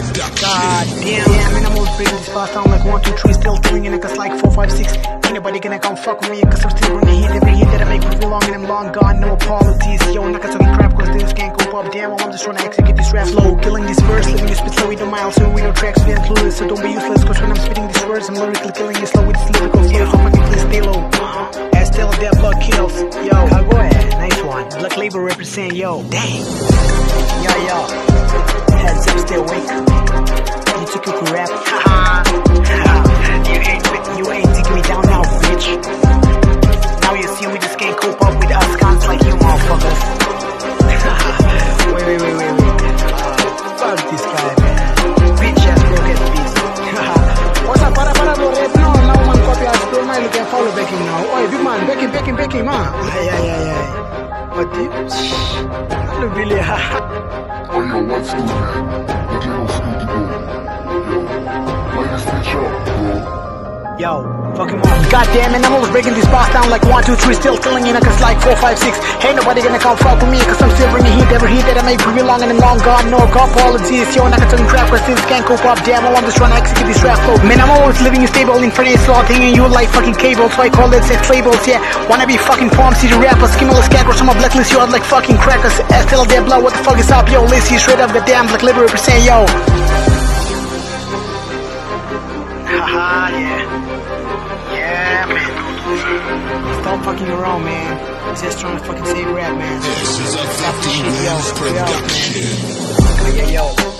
production. God damn, man, I'm always breaking this fast down like one, two, three, still killing it, cause like four, five, six. Ain't nobody gonna come fuck with me, cause I'm still bringing heat every hit that I make with long and I'm long gone, no apologies. Yo, not talking crap, cause this can't go up. Damn, I'm just trying to execute this rap flow, killing this verse, living this spit slow with no miles, so we no tracks, feeling clueless, so don't be useless, cause when I'm spitting these words, I'm lyrically killing you slow with this lyrical flow, so fucking please stay low. Uh-huh. As still dead blood kills, yo, I go ahead, nice one. Black label represent, yo, dang. Yo, yo, heads up, stay bro, man, you can follow back him now. Oi, big man, back him, back him, back him, man. Yeah, yeah, yeah, yeah. What the? Shh. Look, Billy, Hey yo, what's good, man? Yo, fucking mom. Goddamn, and I'm always breaking these bars down like one, two, three, still killing it, cause like four, five, six. Ain't nobody gonna come fuck with me, cause I'm still bringing heat, every heat that I make pretty long and I'm long gone. No apologies, yo, not talking crap, cause things can't cope up. Damn, I'm just trying to execute this rap flow. Man, I'm always living in stable in this log, hanging you like fucking cables, so I call it set labels, yeah. Wanna be fucking palm city rapper, skimmerless cackers, I'm a blacklist, you out like fucking crackers. SL dead blood, what the fuck is up, yo? See straight up the damn black liver represent, yo. Haha, yeah. Yeah, man. Stop fucking around, man. Just trying to fucking save rap, man. This is a 50 Yo, yo. production. Oh, yeah, yo. Black Label Society represent, yo.